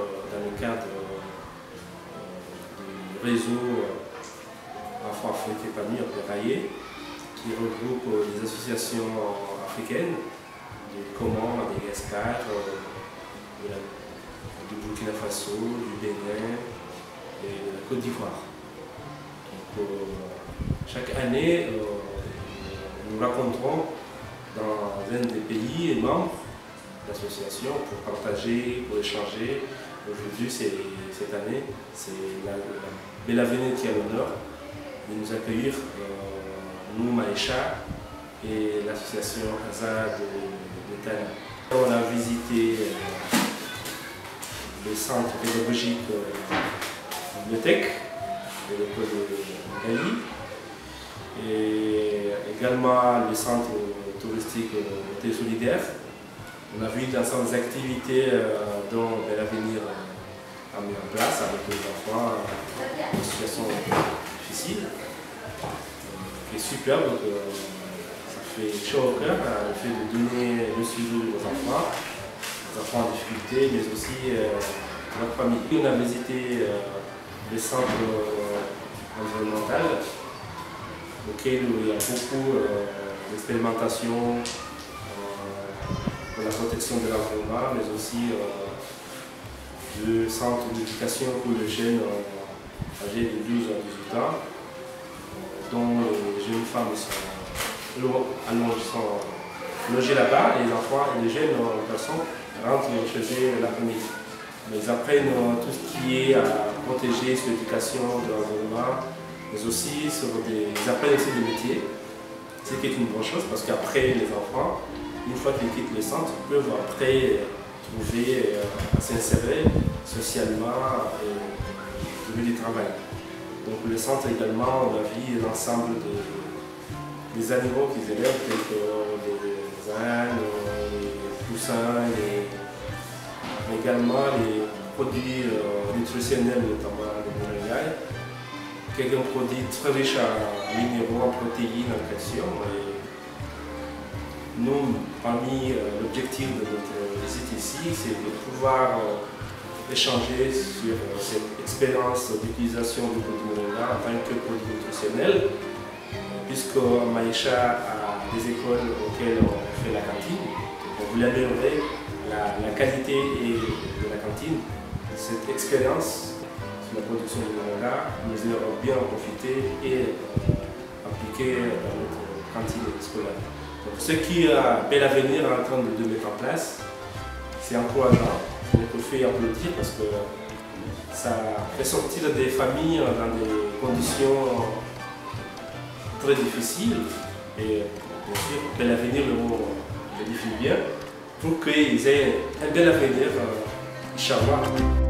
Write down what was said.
Euh, dans le cadre euh, du réseau euh, Afro-Afrique Épanoui, Raillé, qui regroupe des associations africaines, du Coman, des Gascar, du Burkina Faso, du Bénin et de la Côte d'Ivoire. Chaque année, nous rencontrons dans un des pays membres l'association pour partager, pour échanger. Aujourd'hui, cette année, c'est la, la Belle qui a l'honneur de nous accueillir, euh, nous, Maïcha, et l'association Azad de, de On a visité euh, le centre pédagogique euh, bibliothèque de l'école de Gali et également le centre touristique Côté Solidaire. On a vu d'ensemble des activités euh, dont l'avenir a mis en place avec les enfants en situation difficile. C'est superbe, donc, ça fait chaud au cœur le fait de donner le sujet aux enfants, aux enfants en difficulté, mais aussi euh, leur famille. On a visité euh, les centres environnementaux auquel il y a beaucoup euh, d'expérimentation euh, la protection de l'environnement, mais aussi de centres d'éducation pour les jeunes âgés de 12 à 18 ans, dont les jeunes femmes sont, logées là-bas les enfants et les jeunes personnes rentrent chez eux l'après-midi. Ils apprennent tout ce qui est à protéger sur l'éducation de l'environnement, mais aussi sur des, ils apprennent aussi des métiers, ce qui est une bonne chose parce qu'après les enfants, une fois qu'ils quittent le centre, ils peuvent après trouver euh, à s'insérer socialement et trouver du travail. Donc le centre également, on a vu l'ensemble des animaux qu'ils élèvent, tels que les ânes, les poussins, mais également les produits euh, nutritionnels, notamment le moringa qui est un produit très riche en minéraux, en protéines, en calcium. Nous, parmi euh, l'objectif de notre visite ici, c'est de pouvoir euh, échanger sur euh, cette expérience d'utilisation du produit moringa en tant que produit nutritionnel, puisque Maïcha a des écoles auxquelles on fait la cantine. On voulait améliorer la, qualité de la cantine. Cette expérience la production de moringa, nous allons bien en profiter et euh, appliquer dans notre cantine scolaire. Ce qui a bel avenir en train de, mettre en place, c'est encourageant. On peut faire applaudir parce que ça fait sortir des familles dans des conditions très difficiles et bien sûr, bel avenir, le mot je définit bien, pour qu'ils aient un bel avenir, euh, Inch'Allah.